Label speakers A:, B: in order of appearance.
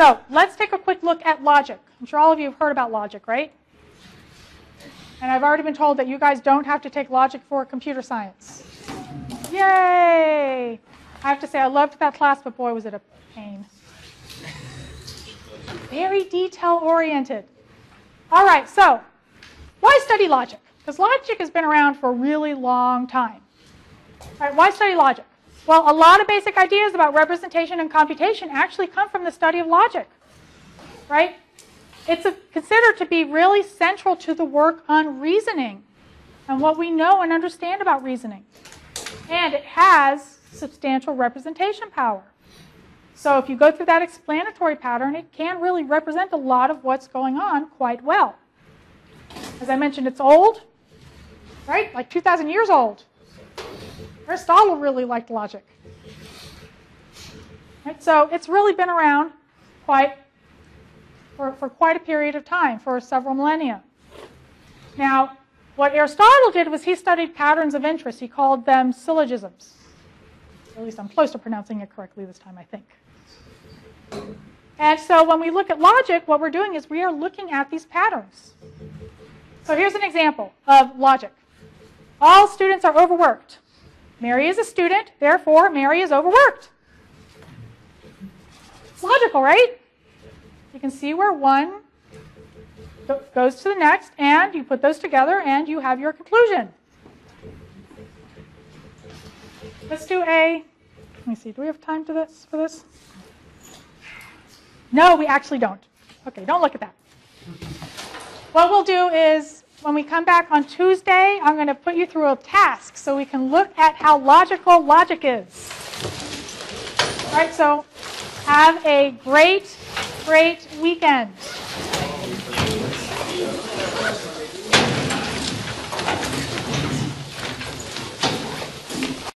A: So let's take a quick look at logic. I'm sure all of you have heard about logic, right? And I've already been told that you guys don't have to take logic for computer science. Yay! I have to say, I loved that class, but boy, was it a pain. Very detail oriented. All right, so why study logic? Because logic has been around for a really long time. All right, why study logic? Well, a lot of basic ideas about representation and computation actually come from the study of logic, right? It's a, considered to be really central to the work on reasoning and what we know and understand about reasoning. And it has substantial representation power. So if you go through that explanatory pattern, it can really represent a lot of what's going on quite well. As I mentioned, it's old, right? Like 2,000 years old. Aristotle really liked logic. Right? So it's really been around quite for, for quite a period of time, for several millennia. Now, what Aristotle did was he studied patterns of interest. He called them syllogisms. At least I'm close to pronouncing it correctly this time, I think. And so when we look at logic, what we're doing is we are looking at these patterns. So here's an example of logic. All students are overworked. Mary is a student, therefore Mary is overworked. It's logical, right? You can see where one goes to the next, and you put those together, and you have your conclusion. Let's do a, let me see, do we have time to this for this? No, we actually don't. Okay, don't look at that. What we'll do is when we come back on Tuesday, I'm going to put you through a task so we can look at how logical logic is. All right, so have a great, great weekend.